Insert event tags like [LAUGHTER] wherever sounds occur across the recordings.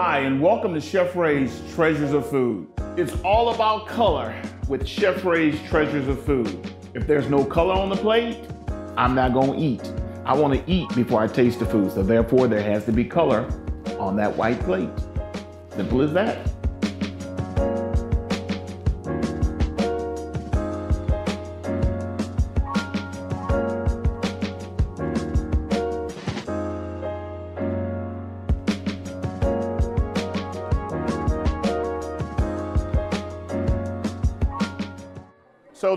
Hi, and welcome to Chef Rey's Treasures of Food. It's all about color with Chef Rey's Treasures of Food. If there's no color on the plate, I'm not gonna eat. I wanna eat before I taste the food, so therefore there has to be color on that white plate. Simple as that.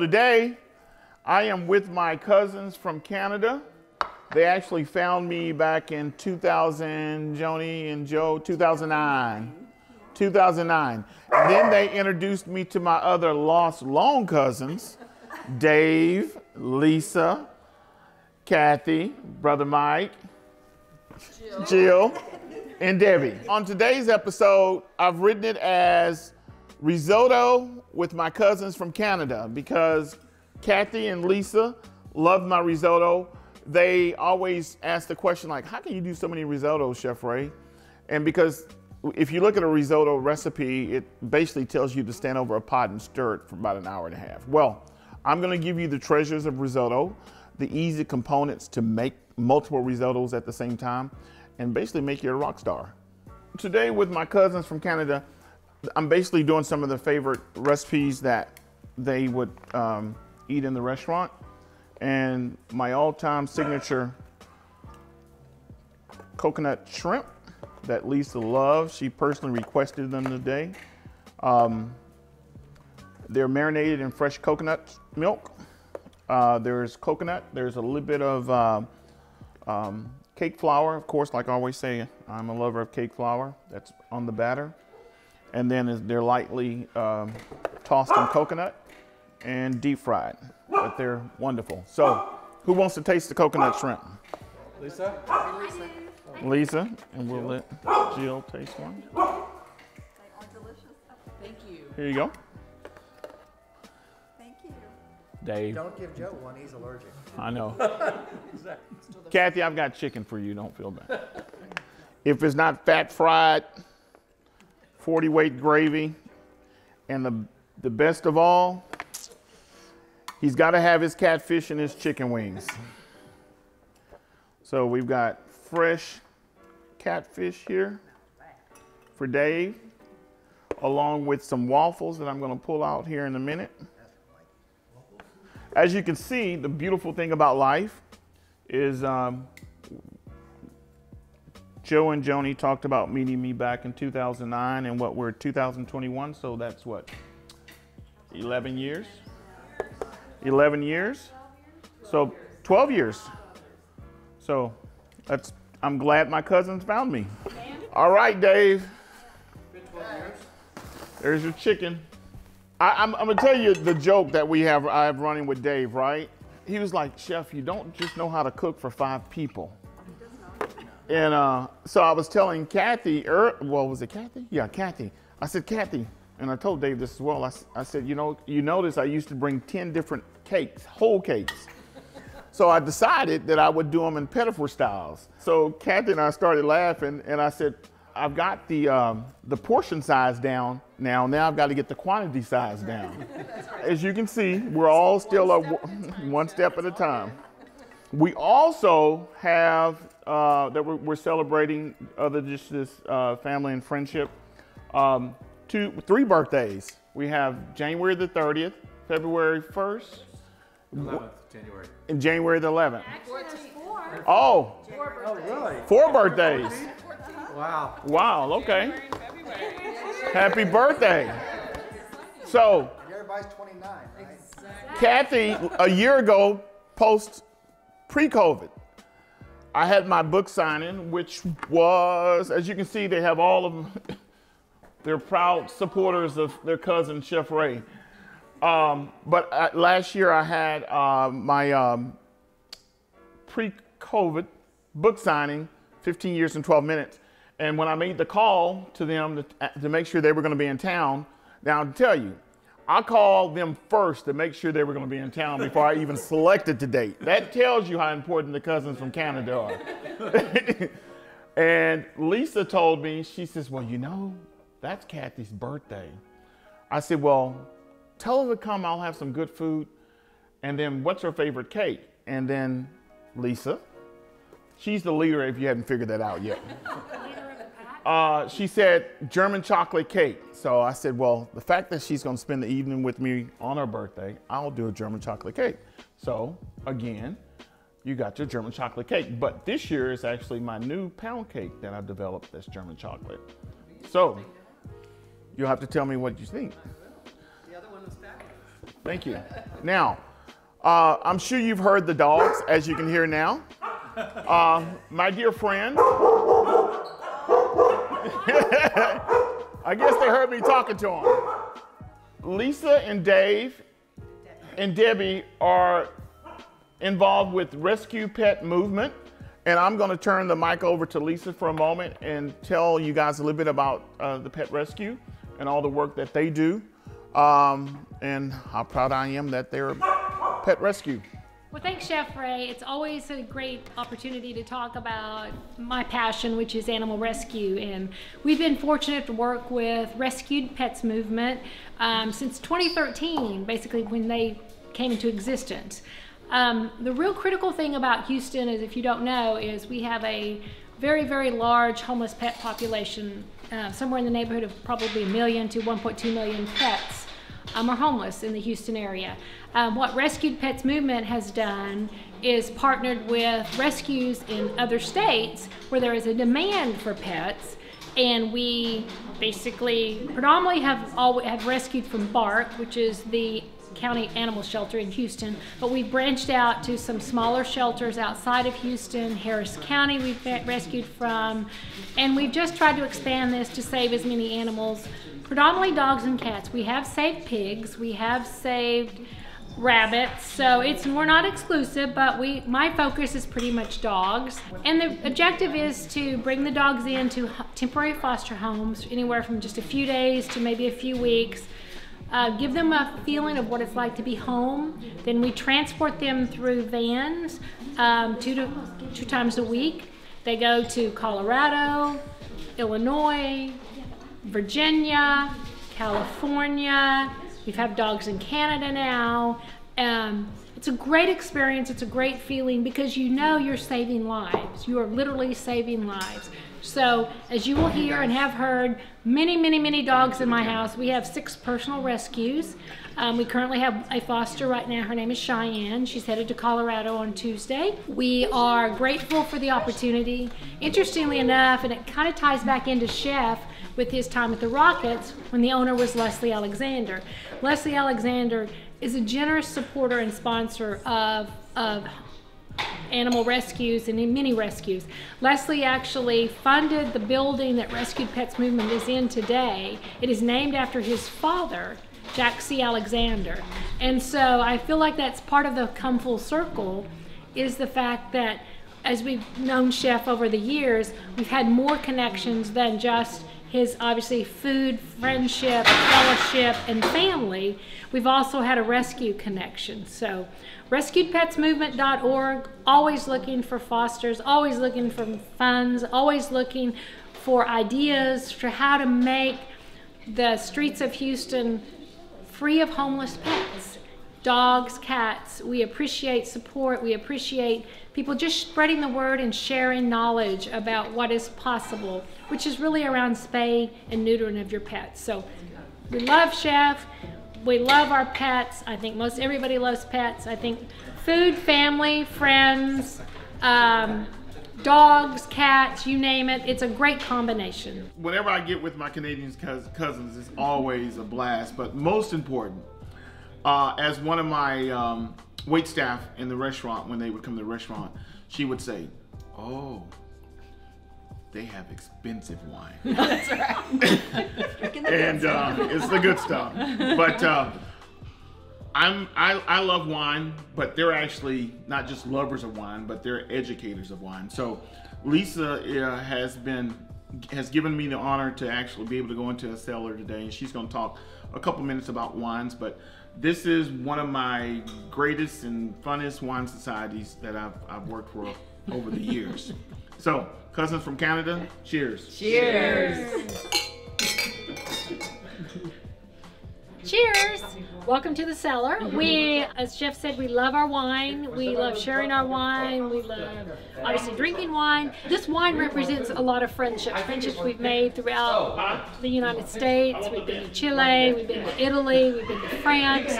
Today, I am with my cousins from Canada. They actually found me back in 2000, Joni and Joe, 2009. 2009. And then they introduced me to my other lost long cousins, Dave, Lisa, Kathy, Brother Mike, Jill, Jill and Debbie. On today's episode, I've written it as risotto with my cousins from Canada because Kathy and Lisa love my risotto. They always ask the question like, how can you do so many risottos, Chef Rey? And because if you look at a risotto recipe, it basically tells you to stand over a pot and stir it for about an hour and a half. Well, I'm gonna give you the treasures of risotto, the easy components to make multiple risottos at the same time, and basically make you a rock star. Today with my cousins from Canada, I'm basically doing some of the favorite recipes that they would um, eat in the restaurant. And my all-time signature coconut shrimp that Lisa loves. She personally requested them today. Um, they're marinated in fresh coconut milk. Uh, there's coconut. There's a little bit of uh, um, cake flour. Of course, like I always say, I'm a lover of cake flour. That's on the batter and then they're lightly um, tossed in coconut and deep fried. But they're wonderful. So, who wants to taste the coconut shrimp? Lisa? Lisa, and we'll let Jill taste one. They are delicious. Thank you. Here you go. Thank you. Dave. Don't give Joe one, he's allergic. I know. [LAUGHS] Kathy, I've got chicken for you. Don't feel bad. If it's not fat fried, 40 weight gravy, and the, the best of all, he's got to have his catfish and his chicken wings. So we've got fresh catfish here for Dave, along with some waffles that I'm going to pull out here in a minute. As you can see, the beautiful thing about life is um, Joe and Joni talked about meeting me back in 2009 and what we're 2021, so that's what, 11 years? 11 years? So 12 years. So that's, I'm glad my cousins found me. All right, Dave. There's your chicken. I, am gonna tell you the joke that we have I have running with Dave, right? He was like, Chef, you don't just know how to cook for five people. And uh, so I was telling Kathy, er, well, was it Kathy? Yeah, Kathy. I said, Kathy, and I told Dave this as well. I, I said, you know, you notice I used to bring 10 different cakes, whole cakes. So I decided that I would do them in petit four styles. So Kathy and I started laughing, and I said, I've got the, um, the portion size down now. Now I've got to get the quantity size down. As you can see, we're all still a, [LAUGHS] one step at a time. We also have uh, that we're, we're, celebrating other just this uh, family and friendship. Um, two, three birthdays. We have January the 30th, February 1st, 11th, January, and January the 11th. Four. Oh, Oh, really? four birthdays. Wow. Wow. Okay. Happy birthday. So, Everybody's 29, right? Kathy, a year ago, post pre-COVID, I had my book signing, which was, as you can see, they have all of [LAUGHS] them. They're proud supporters of their cousin, Chef Rey. Um, but uh, last year I had uh, my um, pre-COVID book signing, 15 years and 12 minutes. And when I made the call to them to, to make sure they were going to be in town, now to tell you, I called them first to make sure they were going to be in town before I even selected the date. That tells you how important the cousins from Canada are. [LAUGHS] And Lisa told me, she says, Well, you know, that's Kathy's birthday. I said, Well, tell her to come. I'll have some good food. And then, what's her favorite cake? And then Lisa, she's the leader if you hadn't figured that out yet. [LAUGHS] Uh, she said German chocolate cake. So I said, well, the fact that she's going to spend the evening with me on her birthday, I'll do a German chocolate cake. So again, you got your German chocolate cake. But this year is actually my new pound cake that I've developed that's German chocolate. So you'll have to tell me what you think. The other one was fabulous. Thank you. Now, uh, I'm sure you've heard the dogs, as you can hear now. Uh, my dear friend, [LAUGHS] I guess they heard me talking to them. Lisa and Dave and Debbie are involved with Rescue Pet Movement. And I'm going to turn the mic over to Lisa for a moment and tell you guys a little bit about uh, the pet rescue and all the work that they do um, and how proud I am that they're pet rescue. Well, thanks, Chef Rey. It's always a great opportunity to talk about my passion, which is animal rescue. And we've been fortunate to work with Rescued Pets Movement um, since 2013, basically when they came into existence. Um, the real critical thing about Houston is, if you don't know, is we have a very, very large homeless pet population, uh, somewhere in the neighborhood of probably a million to 1.2 million pets um, are homeless in the Houston area. Um, what Rescued Pets Movement has done is partnered with rescues in other states where there is a demand for pets, and we basically predominantly have all have rescued from BARC, which is the county animal shelter in Houston, but we've branched out to some smaller shelters outside of Houston. Harris County we've rescued from, and we've just tried to expand this to save as many animals, predominantly dogs and cats. We have saved pigs, we have saved rabbits so it's we're not exclusive but we my focus is pretty much dogs and the objective is to bring the dogs into temporary foster homes anywhere from just a few days to maybe a few weeks uh, give them a feeling of what it's like to be home. Then we transport them through vans um, two to two times a week. They go to Colorado, Illinois, Virginia, California. We've had dogs in Canada now. Um, it's a great experience. It's a great feeling because you know you're saving lives. You are literally saving lives. So, as you will hear and have heard, many, many, many dogs in my house. We have six personal rescues. Um, we currently have a foster right now. Her name is Cheyenne. She's headed to Colorado on Tuesday. We are grateful for the opportunity. Interestingly enough, and it kind of ties back into Chef with his time at the Rockets when the owner was Leslie Alexander. Leslie Alexander is a generous supporter and sponsor of, of animal rescues and many rescues. Leslie actually funded the building that Rescued Pets Movement is in today. It is named after his father, Jack C. Alexander. And so I feel like that's part of the come full circle is the fact that as we've known Chef over the years, we've had more connections than just his obviously food, friendship, fellowship, and family. We've also had a rescue connection. So rescuedpetsmovement.org, always looking for fosters, always looking for funds, always looking for ideas for how to make the streets of Houston free of homeless pets. Dogs, cats, we appreciate support, we appreciate people just spreading the word and sharing knowledge about what is possible, which is really around spay and neutering of your pets. So we love Chef we love our pets. I think most everybody loves pets. I think food, family, friends, um, dogs, cats, you name it. It's a great combination. Whenever I get with my Canadian cousins, it's always a blast. But most important, uh, as one of my um, wait staff in the restaurant, when they would come to the restaurant, she would say, "Oh, they have expensive wine. [LAUGHS] That's right. [LAUGHS] and uh, it's the good stuff. But uh, I'm I, I love wine, but they're actually not just lovers of wine, but they're educators of wine. So Lisa uh, has been has given me the honor to actually be able to go into a cellar today, and she's going to talk a couple minutes about wines. But this is one of my greatest and funnest wine societies that I've, I've worked for over the years. [LAUGHS] So, cousins from Canada, cheers. Cheers. Cheers! Welcome to the cellar. We, as Jeff said, we love our wine. We love sharing our wine. We love obviously drinking wine. This wine represents a lot of friendships, friendships we've made throughout the United States. We've been to Chile, we've been to Italy, we've been to France.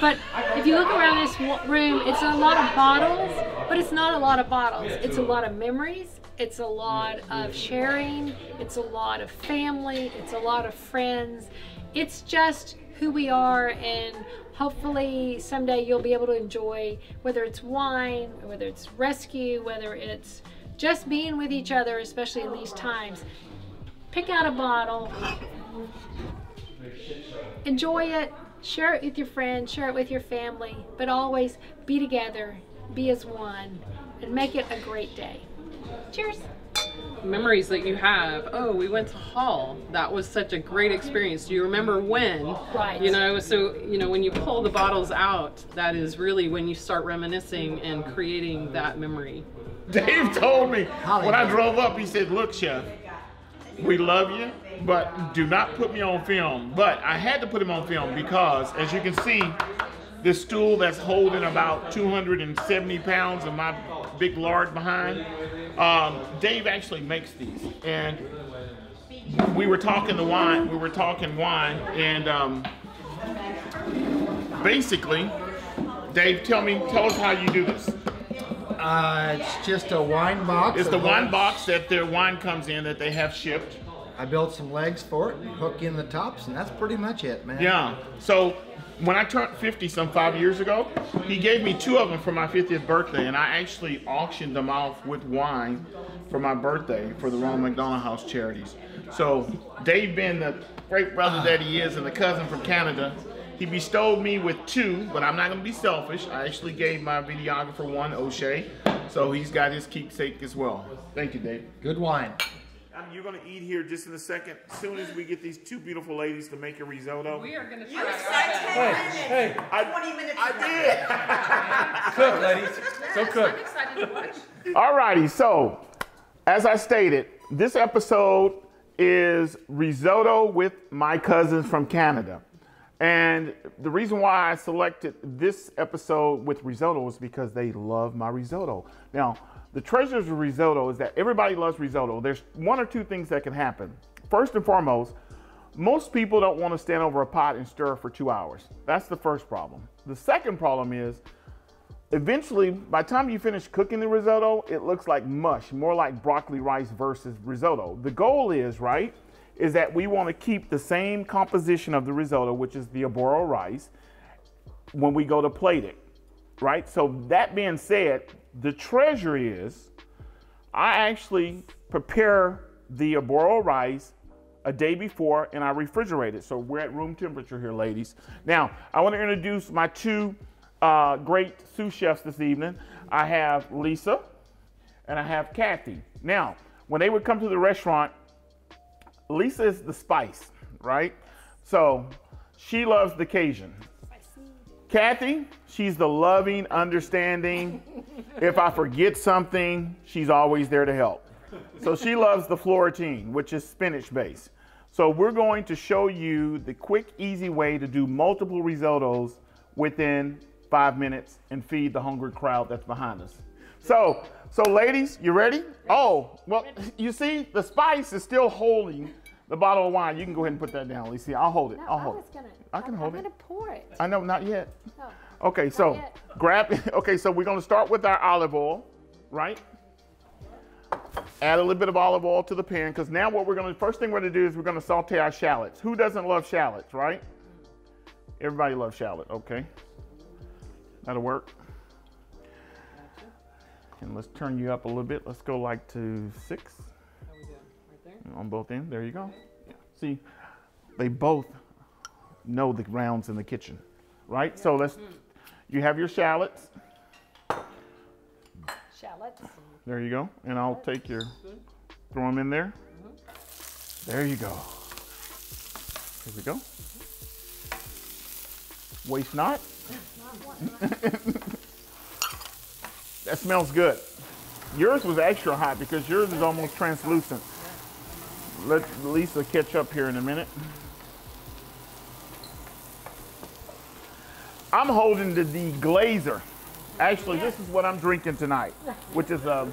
But if you look around this room, it's a lot of bottles, but it's not a lot of bottles. It's a lot of memories. It's a lot of sharing. It's a lot of family. It's a lot of friends. It's just who we are and hopefully someday you'll be able to enjoy whether it's wine whether it's rescue whether it's just being with each other especially in these times. Pick out a bottle. Enjoy it. Share it with your friends. Share it with your family. But always be together. Be as one. And make it a great day. Cheers Memories that you have. Oh, we went to Hall. That was such a great experience. Do you remember when? Right. You know, so you know when you pull the bottles out, that is really when you start reminiscing and creating that memory. [LAUGHS] Dave told me when I drove up, he said, Look, Chef, we love you, but do not put me on film. But I had to put him on film because, as you can see, this stool that's holding about 270 pounds of my big lard behind, um, Dave actually makes these. And we were talking the wine, we were talking wine, and um, basically, Dave, tell me, tell us how you do this. Uh, it's just a wine box. It's the wine box that their wine comes in that they have shipped. I built some legs for it, hook in the tops, and that's pretty much it, man. Yeah. So when I turned 50 some five years ago, he gave me two of them for my 50th birthday, and I actually auctioned them off with wine for my birthday for the Ronald McDonald House charities. So Dave, being the great brother that he is and the cousin from Canada, he bestowed me with two, but I'm not going to be selfish. I actually gave my videographer one, O'Shea, so he's got his keepsake as well. Thank you, Dave. Good wine. You're gonna eat here just in a second. As soon as we get these two beautiful ladies to make a risotto. We are going to You try our said best. 10 minutes. I- 20 minutes. I did. [LAUGHS] Cook, ladies. So cook. I'm excited to watch. did. Alrighty, so as I stated, this episode is risotto with my cousins from Canada. And the reason why I selected this episode with risotto is because they love my risotto. Now, the treasures of risotto is that everybody loves risotto. There's one or two things that can happen. First and foremost, most people don't want to stand over a pot and stir for two hours. That's the first problem. The second problem is eventually, by the time you finish cooking the risotto, it looks like mush, more like broccoli rice versus risotto. The goal is, right, is that we want to keep the same composition of the risotto, which is the arborio rice, when we go to plate it, right? So, that being said, the treasure is I actually prepare the arborio rice a day before and I refrigerate it. So we're at room temperature here, ladies. Now, I want to introduce my two uh, great sous chefs this evening. I have Lisa and I have Kathy. Now, when they would come to the restaurant, Lisa is the spice, right? So she loves the Cajun. Kathy, she's the loving, understanding. if I forget something, she's always there to help. So she loves the Florentine, which is spinach based. So we're going to show you the quick, easy way to do multiple risottos within five minutes and feed the hungry crowd that's behind us. So, so ladies, you ready? Oh, well, you see, the spice is still holding the bottle of wine. You can go ahead and put that down, Lisa. I'll hold it. No, I'll I hold it. gonna. I can hold I'm it. gonna pour it. I know, not yet. Oh. Okay, so yet. grab. [LAUGHS] Okay, so we're gonna start with our olive oil, right? Add a little bit of olive oil to the pan because now what we're gonna first thing we're gonna do is we're gonna saute our shallots. Who doesn't love shallots, right? Everybody loves shallot. Okay, that'll work. And let's turn you up a little bit. Let's go like to six on both ends. There you go. Yeah. See, they both know the rounds in the kitchen, right? So let's. You have your shallots. Shallots. There you go. And I'll take your, throw them in there. There you go. Here we go. Waste not. [LAUGHS] that smells good. Yours was extra hot because yours is almost translucent. Let Lisa catch up here in a minute. I'm holding the deglazer. Actually, this is what I'm drinking tonight, which is a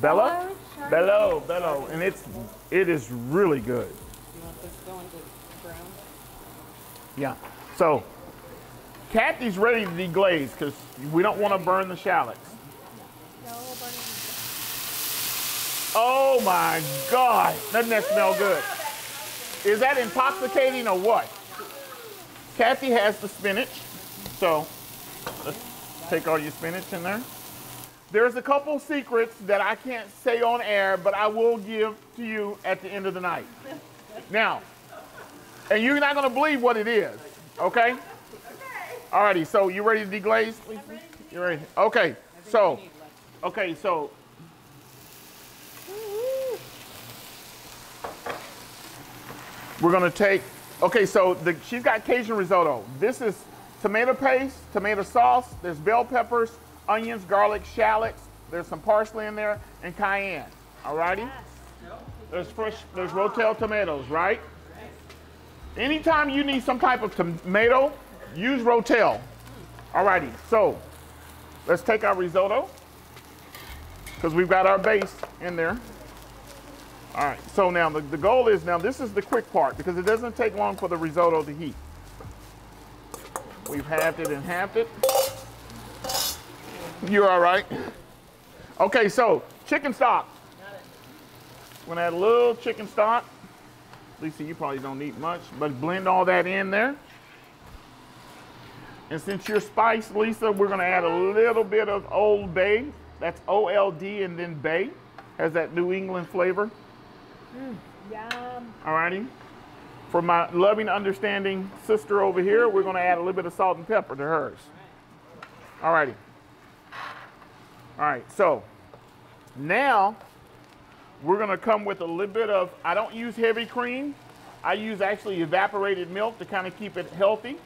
Bella, Bello, Bello, and it's it is really good. You want this going to brown? Yeah. So, Kathy's ready to deglaze because we don't want to burn the shallots. Oh my God! Doesn't that smell good? Is that intoxicating or what? Kathy has the spinach, so let's take all your spinach in there. There's a couple secrets that I can't say on air, but I will give to you at the end of the night. Now, and you're not gonna believe what it is, okay? okay. Alrighty, so you ready to deglaze? You ready? Okay, so, okay, so. We're gonna take, okay, so the, she's got Cajun risotto. This is tomato paste, tomato sauce, there's bell peppers, onions, garlic, shallots, there's some parsley in there, and cayenne, alrighty? There's fresh, there's Rotel tomatoes, right? Anytime you need some type of tomato, use Rotel. Alrighty, so let's take our risotto because we've got our base in there. All right, so now the, the goal is now this is the quick part because it doesn't take long for the risotto to heat. We've halved it and halved it. You're all right. Okay, so chicken stock. We're gonna add a little chicken stock. Lisa, you probably don't need much, but blend all that in there. And since you're spiced, Lisa, we're gonna add a little bit of Old Bay. That's O-L-D and then Bay. Has that New England flavor. Mm, yum. Alrighty. For my loving, understanding sister over here, we're gonna add a little bit of salt and pepper to hers. Alrighty. Alright, so now we're gonna come with a little bit of, I don't use heavy cream. I use actually evaporated milk to kind of keep it healthy.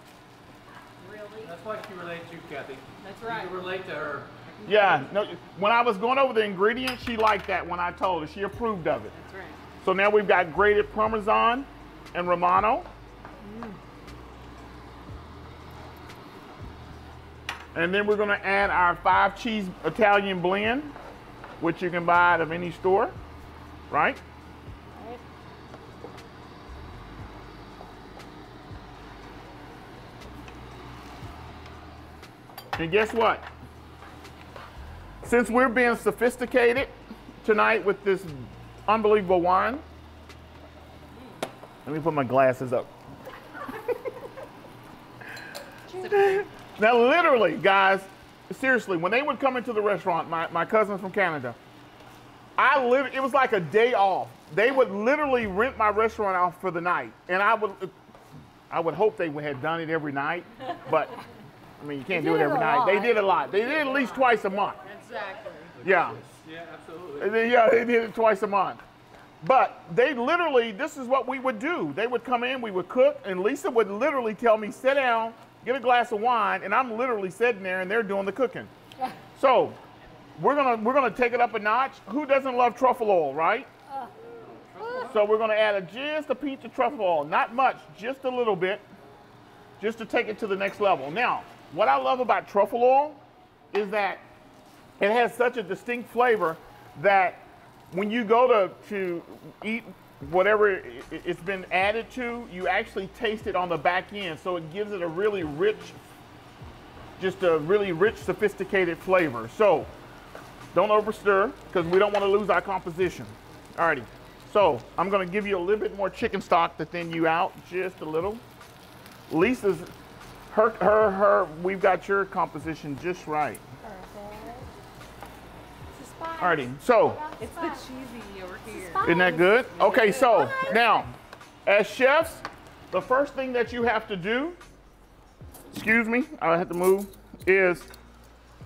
Really? That's what she relates to, Kathy. That's right. You can relate to her. Yeah, no, when I was going over the ingredients, she liked that when I told her. She approved of it. That's right. So now we've got grated Parmesan and Romano. And then we're gonna add our five cheese Italian blend, which you can buy out of any store, right? And guess what? Since we're being sophisticated tonight with this unbelievable wine, let me put my glasses up. now, literally, guys, seriously, when they would come into the restaurant, my, my cousins from Canada, I live. It was like a day off. They would literally rent my restaurant out for the night, and I would, I would hope they had done it every night, but I mean, you can't do it every night. They did a lot. They did at least twice a month. Exactly. Yeah. Yeah, absolutely. And then, yeah, they did it twice a month. But they literally, this is what we would do. They would come in, we would cook, and Lisa would literally tell me, sit down, get a glass of wine, and I'm literally sitting there and they're doing the cooking. [LAUGHS] So we're gonna we're gonna take it up a notch. Who doesn't love truffle oil, right? Uh. So we're gonna add a, just a pinch of truffle oil, not much, just a little bit, just to take it to the next level. Now, what I love about truffle oil is that it has such a distinct flavor that when you go to, to eat whatever it's been added to, you actually taste it on the back end. So it gives it a really rich, just a really rich, sophisticated flavor. So don't overstir because we don't want to lose our composition. Alrighty. So I'm going to give you a little bit more chicken stock to thin you out, just a little. Lisa's, her, her, her, we've got your composition just right. Alrighty. So It's the cheesy over here. Isn't that good? Okay, so now, as chefs, the first thing that you have to do, excuse me, I have to move, is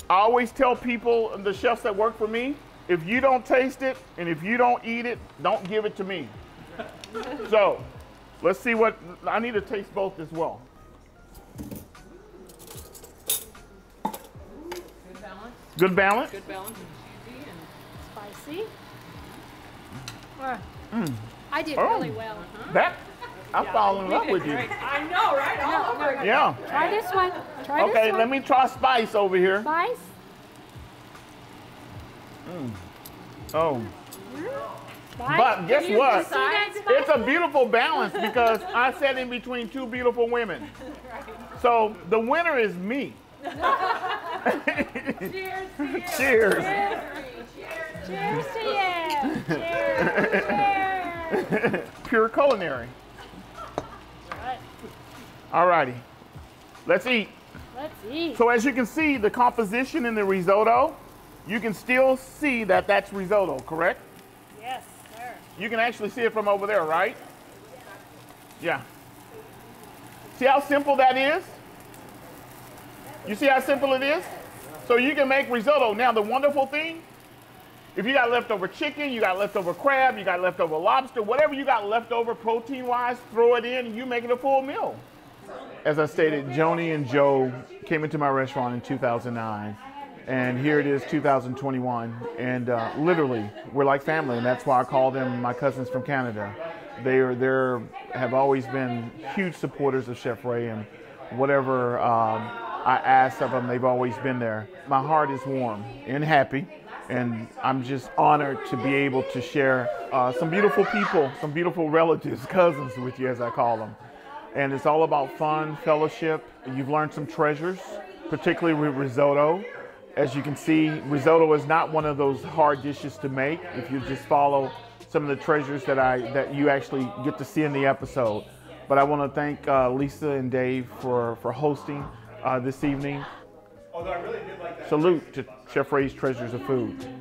I always tell people, the chefs that work for me, if you don't taste it and if you don't eat it, don't give it to me. [LAUGHS] so, let's see what, I need to taste both as well. Good balance. Good balance? Good balance of cheesy and See? Uh, I did Oh. really well. That, I fall in love with you. [LAUGHS] I know, right? All over again. Yeah. Try this one. Try Okay, this one. let me try spice over here. Spice. Oh, Spice. but guess you what? See that spice? It's a beautiful balance because I sat in between two beautiful women. [LAUGHS] So the winner is me. [LAUGHS] Cheers, cheers. Cheers. Cheers to you. Cheers. Cheers. [LAUGHS] Pure culinary. All righty. Let's eat. Let's eat. So as you can see, the composition in the risotto, you can still see that that's risotto, correct? Yes, sir. You can actually see it from over there, right? Yeah. See how simple that is? You see how simple it is? So you can make risotto. Now the wonderful thing, if you got leftover chicken, you got leftover crab, you got leftover lobster, whatever you got leftover protein-wise, throw it in and you make it a full meal. As I stated, Joni and Joe came into my restaurant in 2009, and here it is 2021, and uh, literally we're like family, and that's why I call them my cousins from Canada. They are they have always been huge supporters of Chef Rey, and whatever um, I ask of them, they've always been there. My heart is warm and happy, and I'm just honored to be able to share uh, some beautiful people, some beautiful relatives, [LAUGHS] cousins with you, as I call them and it's all about fun, fellowship. You've learned some treasures, particularly with risotto. As you can see, risotto is not one of those hard dishes to make if you just follow some of the treasures that I that you actually get to see in the episode. But I want to thank uh, Lisa and Dave for for hosting uh, this evening. Salute to Chef Rey's Treasures of Food.